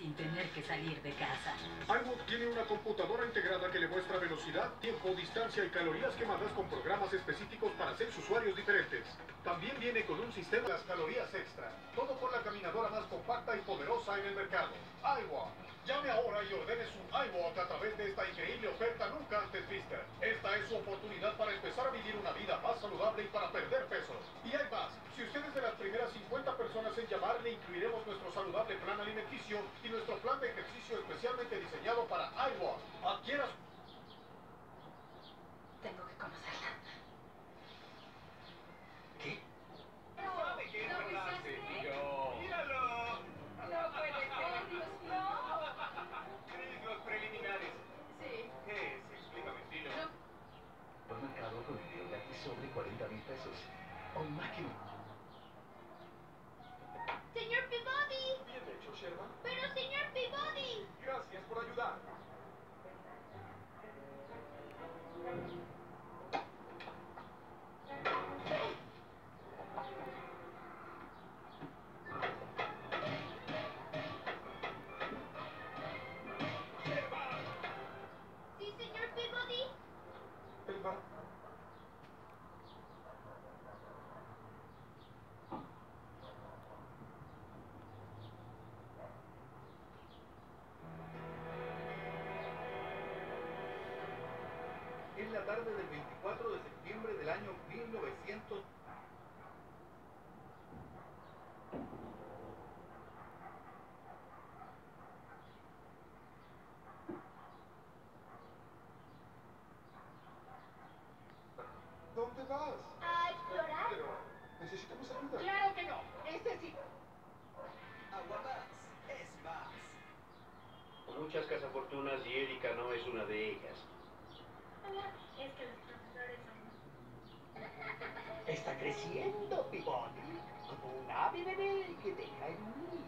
sin tener que salir de casa. iWalk tiene una computadora integrada que le muestra velocidad, tiempo, distancia y calorías quemadas con programas específicos para seis usuarios diferentes. También viene con un sistema de las calorías extra. Todo por la caminadora más compacta y poderosa en el mercado. iWalk. Llame ahora y ordene su iWalk a través de esta increíble oferta nunca antes vista. Esta es su oportunidad para empezar a vivir una vida más saludable y para perder peso. Y hay más. Si usted es de las primeras 50 personas en llamar, le incluiremos saludable plan alimenticio y nuestro plan de ejercicio especialmente diseñado para iWalk. Adquiera su... Tengo que conocerla. ¿Qué? ¿Sabe qué es ¿Lo verdad? ¡Míralo! No puede ser, Dios, no. Los preliminares. Sí. ¿Qué es? Explícame, Tino. No. Por mercado con gratis sobre 40 mil pesos. O máquina. Es la tarde del 24 de ¿A explorar? Pero necesitamos ayuda. Claro que no. Este sí. Aguamás es más. Muchas cazafortunas y Erika no es una de ellas. Es que los profesores son... Está creciendo, Peabody. Como un ave bebé que deja el nido.